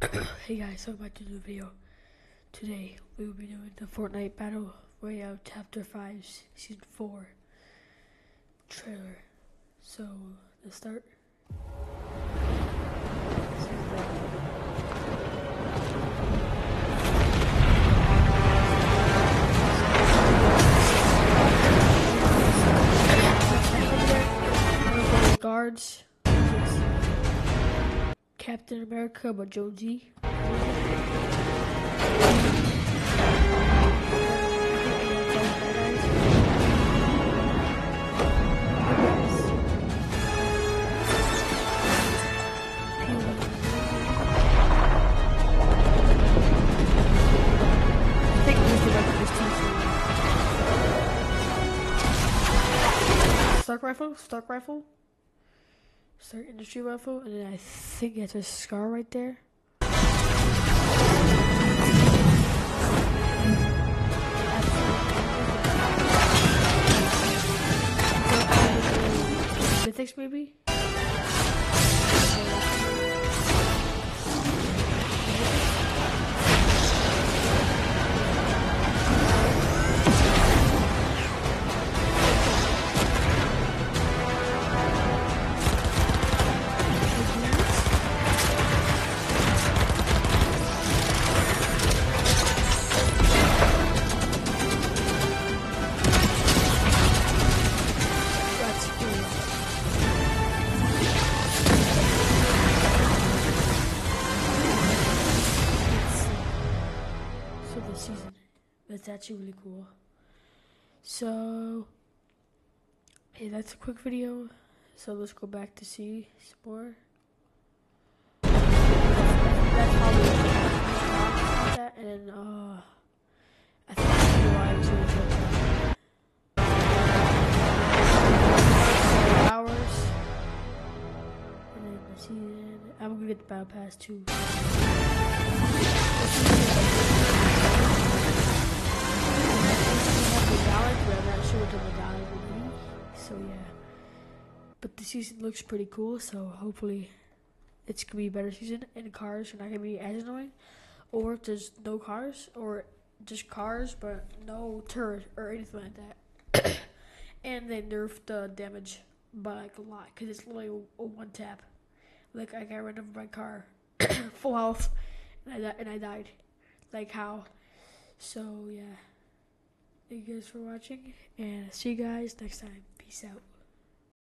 hey guys, welcome back to the video. Today we will be doing the Fortnite Battle Royale Chapter 5 Season 4 trailer. So, let's start. Guards. Captain America, but Jonesy. Stark rifle, Stark rifle. Stark industry rifle, and then I think it's a scar right there. Mythics maybe? Season, that's actually really cool. So, hey, that's a quick video. So let's go back to see that, and uh, I think why I hours. And then the season. I'm gonna get the battle pass too. But the season looks pretty cool, so hopefully it's gonna be a better season and cars are not gonna be as annoying. Or if there's no cars or just cars but no turret or anything like that. and they nerfed the damage by like a lot because it's literally a, one tap. Like I got rid of my car, full health, and I di- and I died. Like how? So yeah. Thank you guys for watching, and see you guys next time. Peace out.